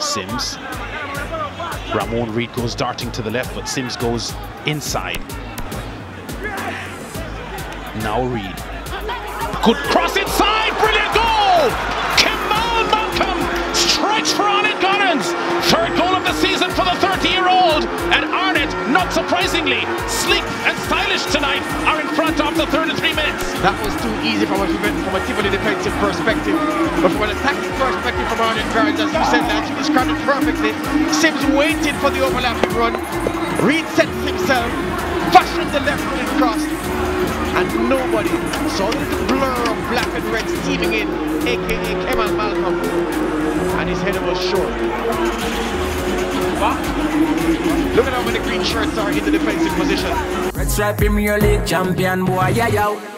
Sims. Ramon Reed goes darting to the left, but Sims goes inside. Now Reed. Good cross inside, brilliant goal! Kemal Malcolm strikes for Arnett Gardens. Third goal of the season for the 30-year-old. And Arnett, not surprisingly, sleek and stylish tonight, are in after 33 minutes. That was too easy from a, from a Tivoli defensive perspective. But from an attacking perspective from Arnett Gardens, as you said that, you described it perfectly. Sims waited for the overlapping run. Reed sets himself, fashioned the left-footed cross, and nobody saw the blur of black and red steaming in, aka Kemal Malcolm, and his header was short. Look at how many green shirts are in the defensive position. Red stripe Premier League champion boy, yeah, yeah.